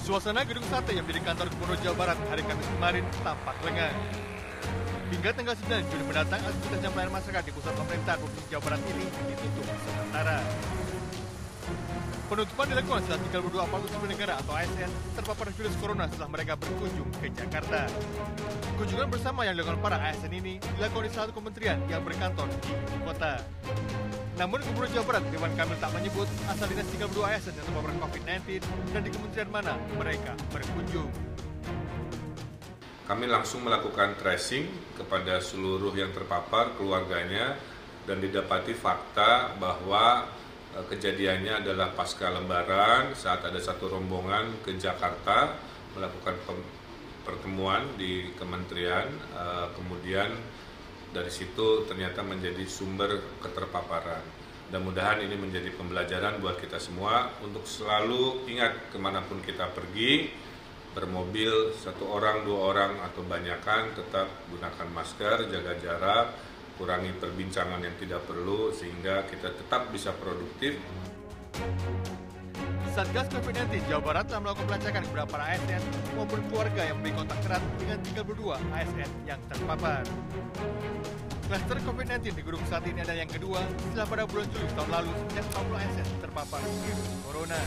Suasana gedung sate yang menjadi kantor Gubernur Jawa Barat hari Kamis kemarin tampak lengang. Hingga tanggal 9 Juli mendatang, aktivitas jam pelayanan masyarakat di pusat pemerintah Provinsi Jawa Barat ini ditutup sementara. Penutupan dilakukan setelah 32 aparatur sipil negara atau ASN terpapar virus corona setelah mereka berkunjung ke Jakarta. Kunjungan bersama yang dilakukan para ASN ini dilakukan di satu kementerian yang berkantor di kota. Namun Gubernur Jawa Barat Ridwan Kamil tak menyebut asal dinas 32 ASN yang terpapar COVID-19 dan di kementerian mana mereka berkunjung. Kami langsung melakukan tracing kepada seluruh yang terpapar keluarganya dan didapati fakta bahwa e, kejadiannya adalah pasca lebaran saat ada satu rombongan ke Jakarta melakukan pertemuan di kementerian e, kemudian dari situ ternyata menjadi sumber keterpaparan. Mudah-mudahan ini menjadi pembelajaran buat kita semua untuk selalu ingat ke mana pun kita pergi, bermobil satu orang, dua orang atau banyakkan tetap gunakan masker, jaga jarak, kurangi perbincangan yang tidak perlu sehingga kita tetap bisa produktif. Satgas COVID-19 Jawa Barat telah melakukan pelacakan beberapa ASN maupun keluarga yang memiliki kontak erat dengan 32 ASN yang terpapar. Kluster COVID-19 di Gunung saat ini adalah yang kedua setelah pada bulan Juli tahun lalu sebanyak 40 ASN terpapar virus corona.